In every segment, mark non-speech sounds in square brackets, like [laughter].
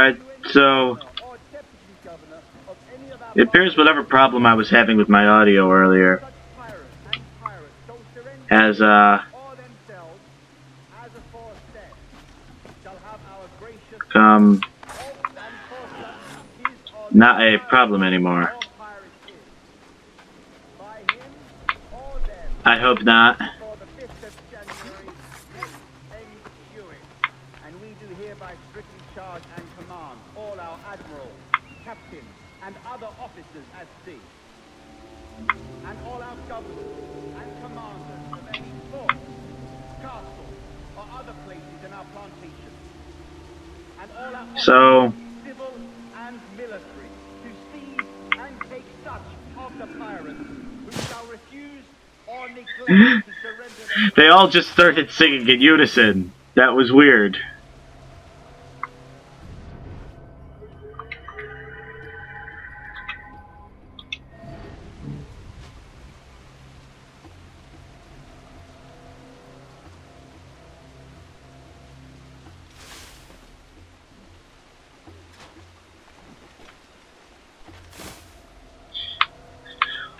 Alright, so it appears whatever problem I was having with my audio earlier has uh um not a problem anymore. I hope not. For the 5th of January ensuing. And we do hereby strictly charge and command all our admirals, captains, and other officers at sea, and all our governors and commanders of any fort, castle, or other places in our plantation, and all our So civil and military, to seize and take such of the pirates who shall refuse or neglect to surrender [laughs] they all just started singing in unison. That was weird.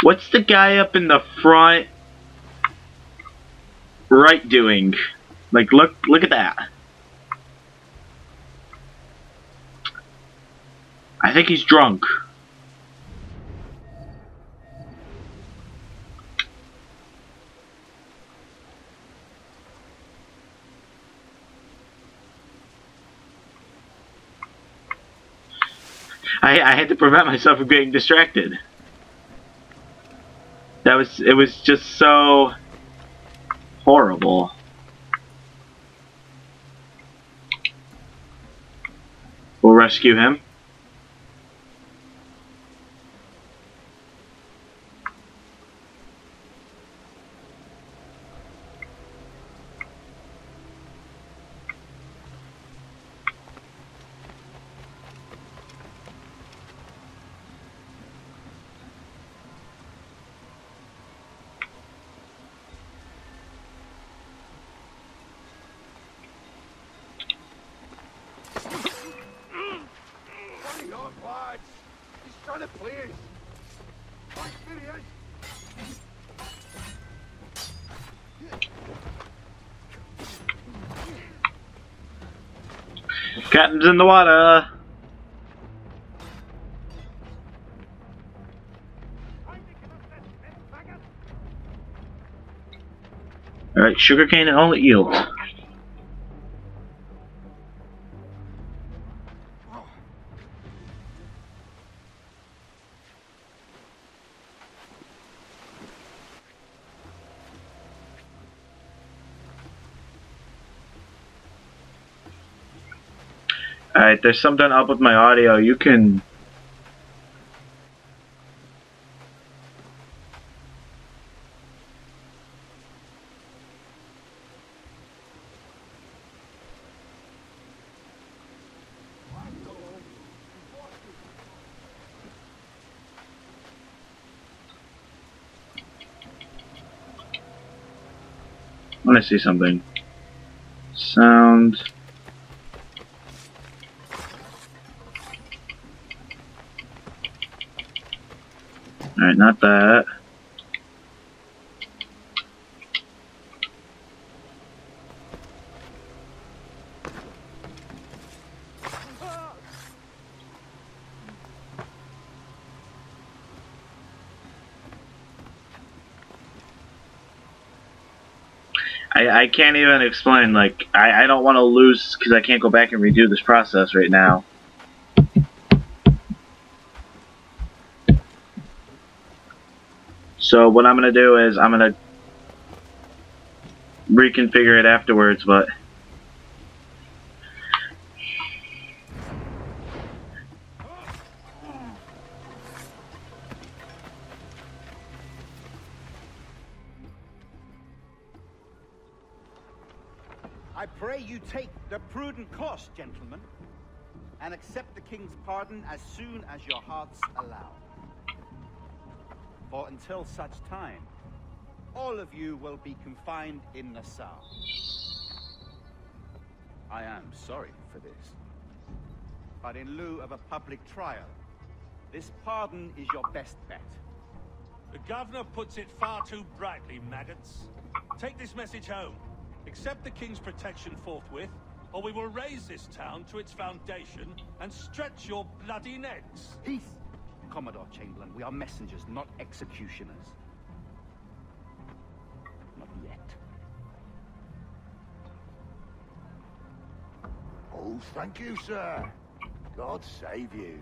What's the guy up in the front right doing? Like look look at that. I think he's drunk. I, I had to prevent myself from getting distracted. That was it was just so horrible. We'll rescue him. Hang on, lads. He is. Eh? Captain's in the water. Alright, sugarcane and only yield. Alright, there's something up with my audio. You can I want to see something. Sound. Alright, not that. I, I can't even explain, like, I, I don't want to lose because I can't go back and redo this process right now. So what I'm gonna do is I'm gonna reconfigure it afterwards, but I pray you take the prudent course, gentlemen, and accept the king's pardon as soon as your hearts allow. For until such time, all of you will be confined in Nassau. I am sorry for this. but in lieu of a public trial. This pardon is your best bet. The governor puts it far too brightly, maggots. Take this message home. Accept the king's protection forthwith, or we will raze this town to its foundation and stretch your bloody necks. Peace! Commodore Chamberlain, we are messengers, not executioners. Not yet. Oh, thank you, sir. God save you.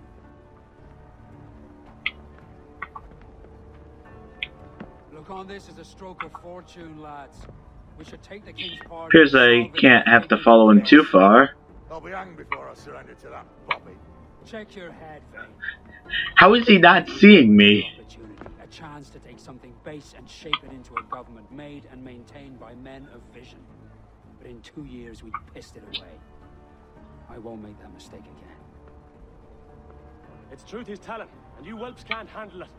Look on this as a stroke of fortune, lads. We should take the king's pardon. Appears I can't have to follow him too far. I'll be hanged before I surrender to that bobby. Check your head, Vane. How is he not seeing me? A chance to take something base and shape it into a government made and maintained by men of vision. But in two years, we pissed it away. I won't make that mistake again. It's truth he's telling, and you whelps can't handle it.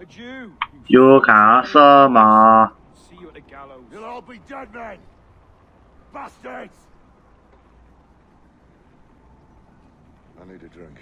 But you... You can't. See you at the gallows. You'll all be dead, men! Bastards! I need a drink.